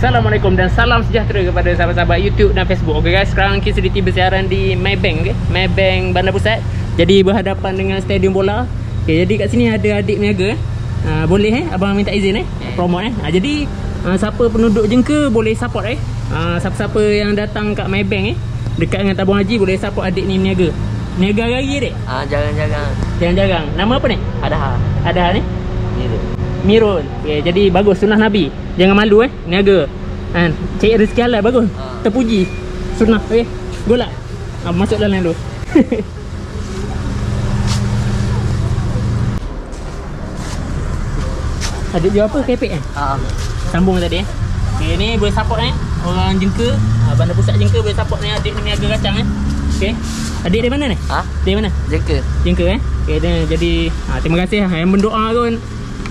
Assalamualaikum dan salam sejahtera kepada sahabat-sahabat YouTube dan Facebook. Okey guys, sekarang kita sediti bersiaran di Maybank okey. Maybank Bandar Pusat. Jadi berhadapan dengan stadium bola. Okey, jadi kat sini ada adik niaga. Uh, boleh eh abang minta izin eh promote eh. Uh, jadi uh, siapa penduduk Jengka boleh support eh. Uh, siapa-siapa yang datang kat Maybank eh dekat dengan tabung haji boleh support adik ni niaga. Niaga hari adik? Ah, jarang-jarang. Jarang-jarang. Nama apa ni? Ada ha. Ada ni? Mirul. Okay, jadi bagus sunnah Nabi. Jangan malu eh, niaga. Kan? Cari rezeki halal bagus. Ha. Terpuji. Sunnah. Okey. Go lah. Ha, masuk dalam dulu. Adik jual apa? Kepek kan? Ah. Sambung tadi eh. Okay, ni boleh support eh. Orang Jengka, ha, Bandar Pusat Jengka boleh support ni adik ni niaga kacang eh. Okey. Adik dari mana ni? Ha? Dari mana? Jengka. Jengka eh. Okey dia jadi ha, terima kasih ha, yang mendoa pun.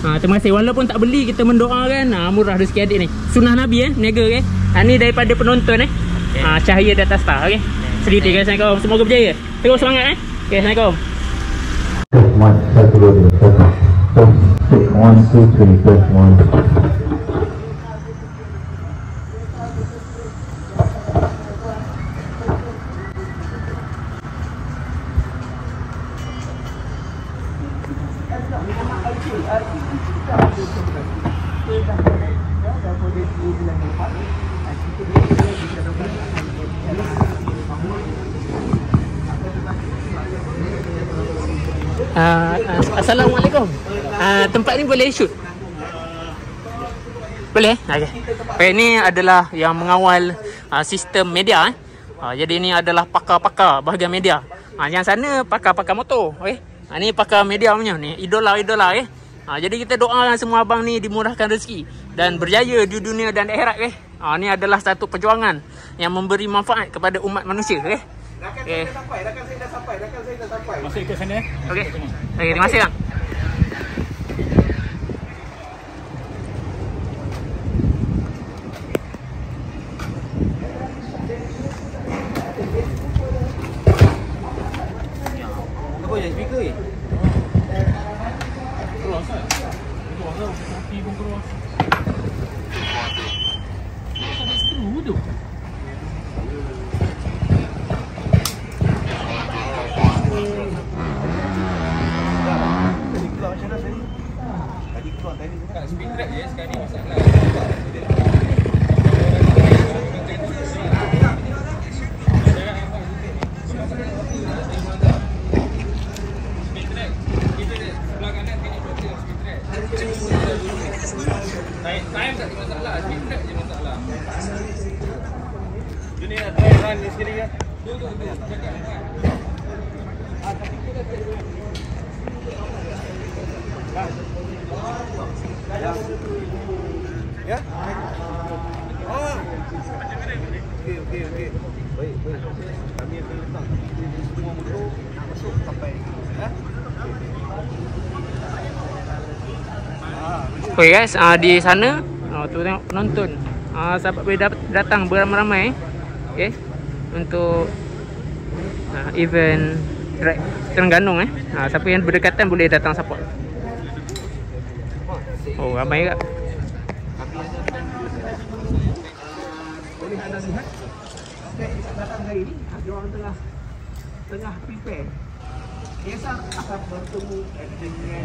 Ha, terima kasih walaupun tak beli kita mendoa kan. Ha, murah rezeki adik ni. Sunnah Nabi eh niaga okey. Ha, ni daripada penonton eh. Okey. Ha, cahaya di atas star okey. Sedikit guys Assalamualaikum. Semoga berjaya. Terus semangat eh. Okey Assalamualaikum. One, satu, dua, tiga, satu. Test, six, one, two, three, test, one. Uh, Assalamualaikum. Uh, tempat ni boleh shoot? Boleh? Okey. Okay, ni adalah yang mengawal uh, sistem media eh. Uh, jadi ni adalah pakar-pakar bahagian media. Uh, yang sana pakar-pakar motor, okey. Uh, ni pakar media punya ni, idola-idola eh. Uh, jadi kita doakan semua abang ni dimurahkan rezeki dan berjaya di dunia dan akhirat eh. Uh, ni adalah satu perjuangan yang memberi manfaat kepada umat manusia eh. Okey. Masuk ikut sana eh. Okey. Okey, terima kasih bang. Apa yang speaker ni? Keras kan? Keras tau. Kaki pun keras. Tak ada skru tu. Kat speed track je sekarang ni Time, time tak ada masalah, speed track je masalah. Ini nak try run ni sekali ya. Tu tu tu, cakap cakap. Ya? Oh. Okey, okey, okey. Baik, baik. Kami akan letak semua motor masuk sampai. Ya? Okay guys, uh, di sana uh, tu tengok penonton. Uh, sahabat boleh dat- datang beramai-ramai okay, untuk uh, event drag Terengganu eh. Uh, siapa yang berdekatan boleh datang support. Oh, ramai juga. Boleh anda lihat datang hari Dia orang tengah Tengah prepare Biasa akan bertemu dengan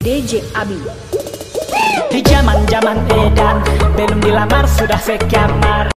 DJ Abi. Di zaman zaman edan Belum dilamar sudah sekian mar